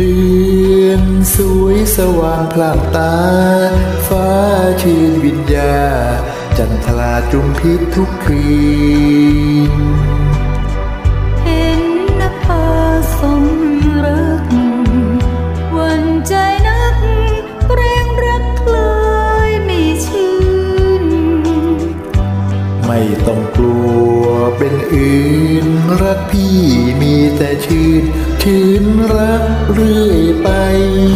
เดือนสวยสว่างพลางตา ฟ้าชื่นวิญญา จันทราจุมพิษทุกคืน เป็นอื่นรักพี่มีแต่ชื่น ชื่นรักเรื่อยไป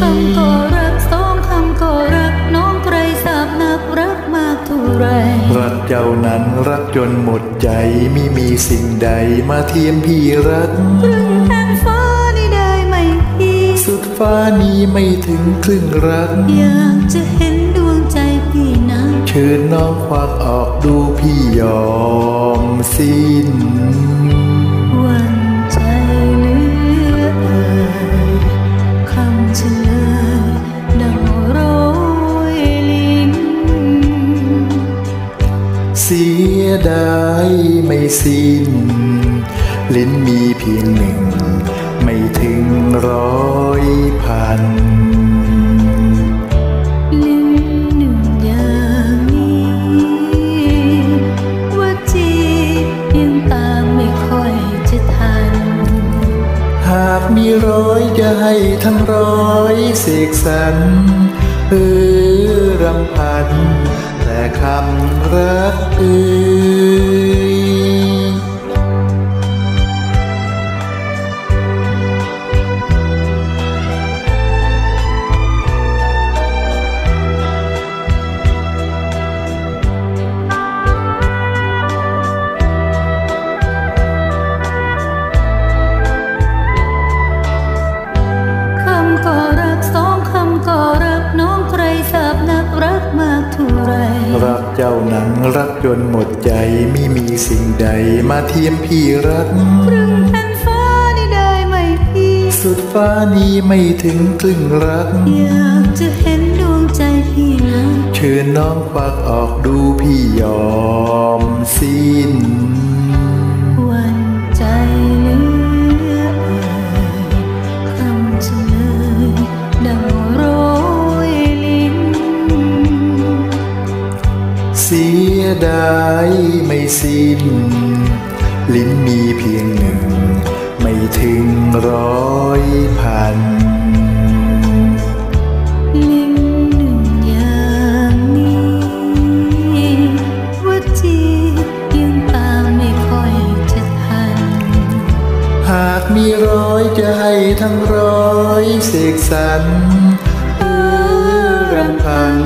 คำก็รักสองคำก็รักน้องใครสาบนักรักมากเท่าไร รักเจ้านั้นรักจนหมดใจไม่มีสิ่งใดมาเทียมพี่รักครึ่งแผ่นฟ้านี่ได้ไหมพี่ สุดฟ้านี้ไม่ถึงครึ่งรัก อยากจะเห็นดวงใจพี่ นะเชิญน้องควักออกดูพี่ยอมสิ้นวันใจเหลือเอ่ยคำเฉลยดังโรยลิ้นเสียดายไม่สิ้น ลิ้นมีเพียงหนึ่ง ไม่ถึงร้อยพัน มีร้อยจะให้ทั้งร้อยเสกสรรเออรำพัน แต่คำรักเออ จ้านั้นรักจนหมดใจไม่มีสิ่งใดมาเทียมพี่รักครึ่งแผ่นฟ้านี่ได้ไหมพี่ สุดฟ้านี้ไม่ถึงครึ่งรัก อยากจะเห็นดวงใจพี่นะเชิญน้องควักออกดูพี่ยอมสิ้นวัน สียดายไม่สิ้น ลิ้นมีเพียงหนึ่ง ไม่ถึงร้อยพันลิ้นหนึ่งอย่างนี้ว่าจียังตามไม่ค่อยจะทันหากมีร้อยจะให้ทั้งร้อยเสกสรรเออรำพัน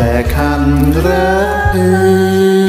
Back on the.